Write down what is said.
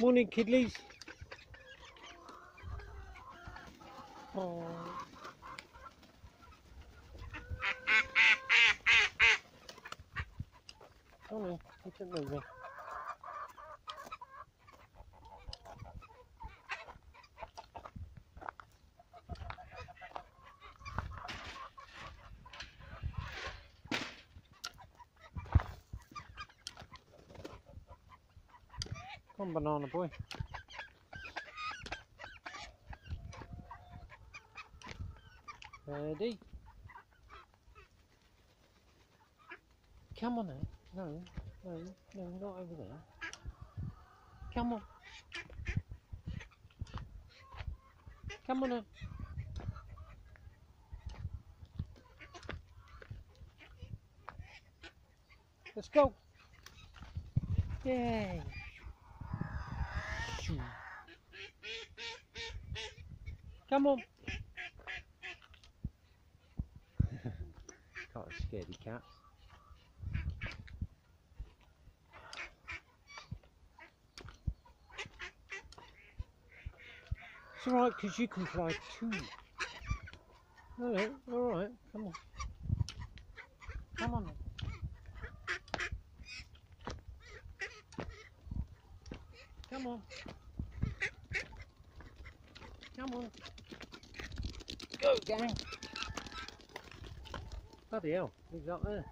Morning, kiddies. Oh. oh Come on, keep it moving. Come on, banana boy. Ready? Come on now. No, no, no, not over there. Come on. Come on now. Let's go. Yay. Come on. Got a scaredy cat. It's alright because you can fly too. Alright, alright, come on. Come on. Come on. Come on. Có thể không? Rộng ấy.